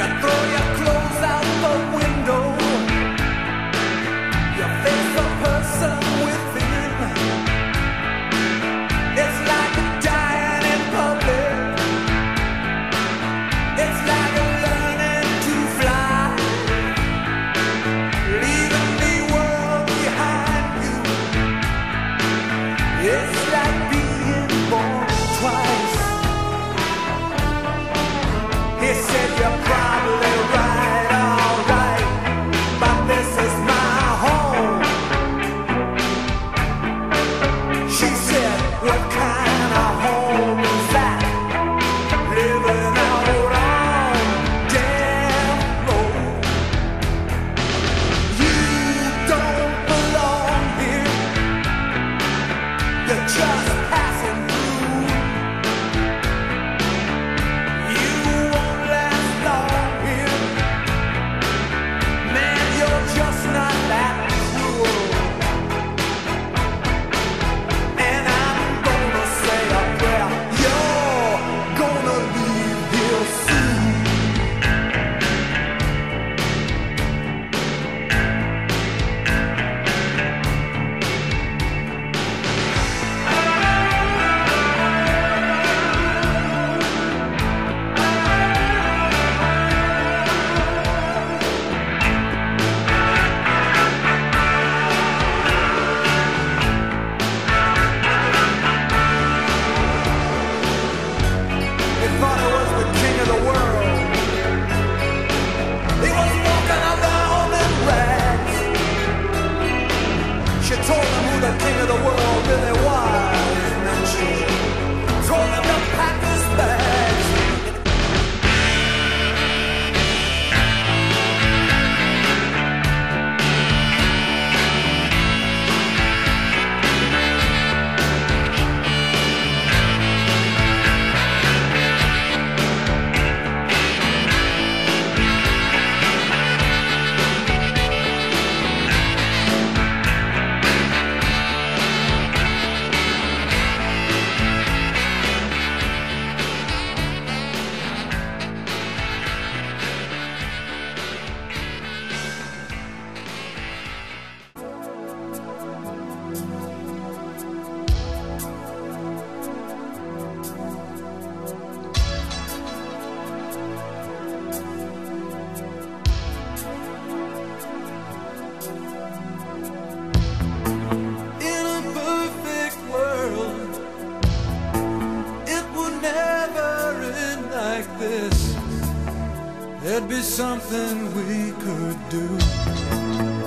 You throw What There'd be something we could do.